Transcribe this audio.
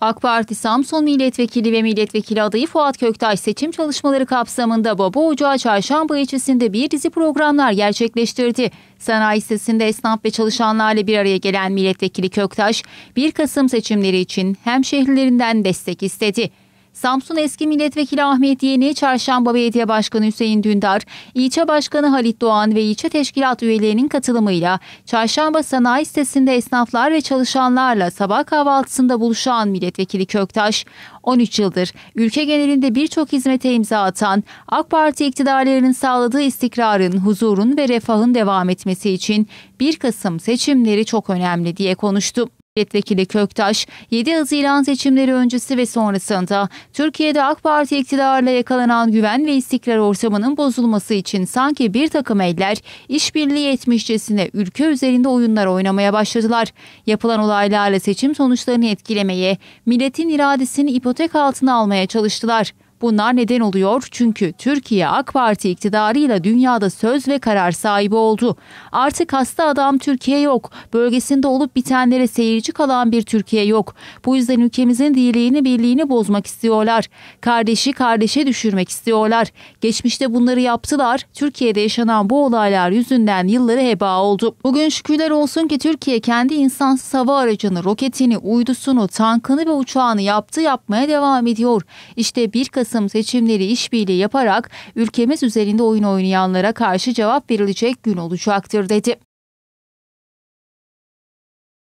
AK Parti Samsun Milletvekili ve Milletvekili adayı Fuat Köktaş seçim çalışmaları kapsamında Baba Ocağı Çarşamba ilçesinde bir dizi programlar gerçekleştirdi. Sanayi sitesinde esnaf ve çalışanlarla bir araya gelen Milletvekili Köktaş, 1 Kasım seçimleri için hemşehrilerinden destek istedi. Samsun eski milletvekili Ahmet Yeni, Çarşamba Belediye Başkanı Hüseyin Dündar, ilçe başkanı Halit Doğan ve ilçe teşkilat üyelerinin katılımıyla Çarşamba Sanayi sitesinde esnaflar ve çalışanlarla sabah kahvaltısında buluşan milletvekili Köktaş, 13 yıldır ülke genelinde birçok hizmete imza atan AK Parti iktidarlarının sağladığı istikrarın, huzurun ve refahın devam etmesi için 1 Kasım seçimleri çok önemli diye konuştu. Milletvekili Köktaş, 7 Haziran seçimleri öncesi ve sonrasında Türkiye'de AK Parti iktidarla yakalanan güven ve istikrar ortamının bozulması için sanki bir takım eller işbirliği etmişçesine ülke üzerinde oyunlar oynamaya başladılar. Yapılan olaylarla seçim sonuçlarını etkilemeye, milletin iradesini ipotek altına almaya çalıştılar. Bunlar neden oluyor? Çünkü Türkiye AK Parti iktidarıyla dünyada söz ve karar sahibi oldu. Artık hasta adam Türkiye yok. Bölgesinde olup bitenlere seyirci kalan bir Türkiye yok. Bu yüzden ülkemizin dirliğini birliğini bozmak istiyorlar. Kardeşi kardeşe düşürmek istiyorlar. Geçmişte bunları yaptılar. Türkiye'de yaşanan bu olaylar yüzünden yılları heba oldu. Bugün şükürler olsun ki Türkiye kendi insansız hava aracını, roketini, uydusunu, tankını ve uçağını yaptı yapmaya devam ediyor. İşte 1 Kasım Kasım seçimleri işbirliği yaparak ülkemiz üzerinde oyun oynayanlara karşı cevap verilecek gün olacaktır dedi.